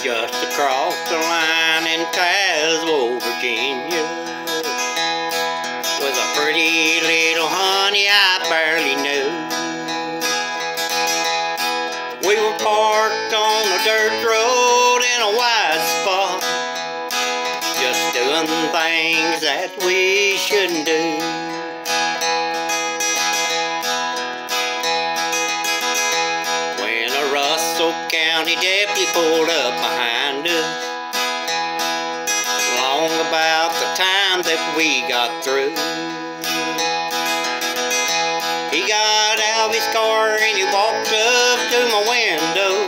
Just across the line in Tazewell, Virginia, was a pretty little honey I barely knew. We were parked on a dirt road in a wide spot, just doing things that we shouldn't do. County deputy pulled up behind us, long about the time that we got through. He got out of his car and he walked up to my window.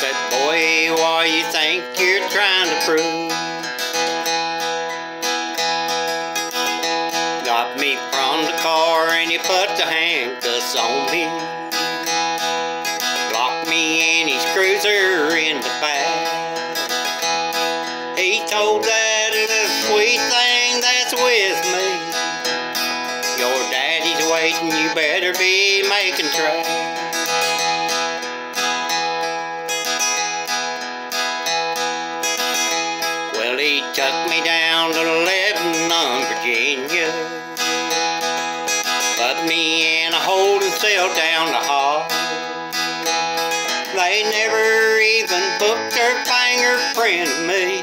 Said, boy, what you think you're trying to prove? Got me from the car and he put the handcuffs on me. Cruiser in the back. He told that little sweet thing that's with me. Your daddy's waiting, you better be making tracks. Well, he took me down to Lebanon, Virginia. Put me in a holding cell down the hall. Booked their fingerprint of me.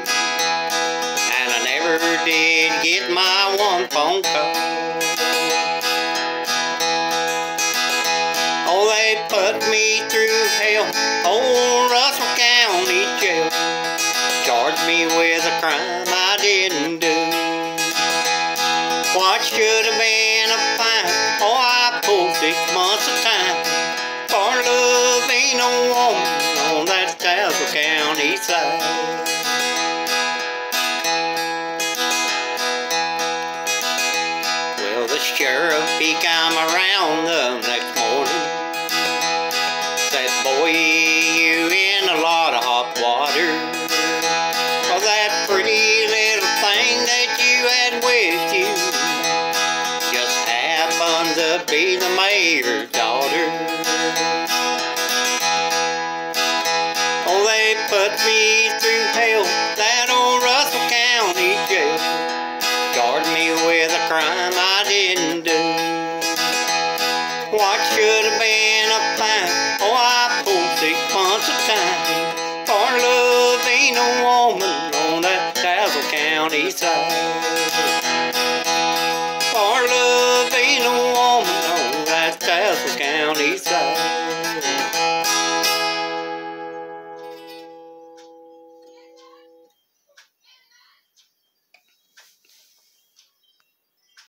And I never did get my one phone call. Oh, they put me through hell, old Russell County jail. Charged me with a crime I didn't do. What should have been a fine? Oh, I pulled six months of time for loving a woman County. Well, the sheriff, he come around the next morning. Said, boy, you in a lot of hot water. For that pretty little thing that you had with you just happened to be the mayor's daughter. time I didn't do. What should have been a fine, oh, I pulled six months of time. For love ain't no woman on that Tazewell County side.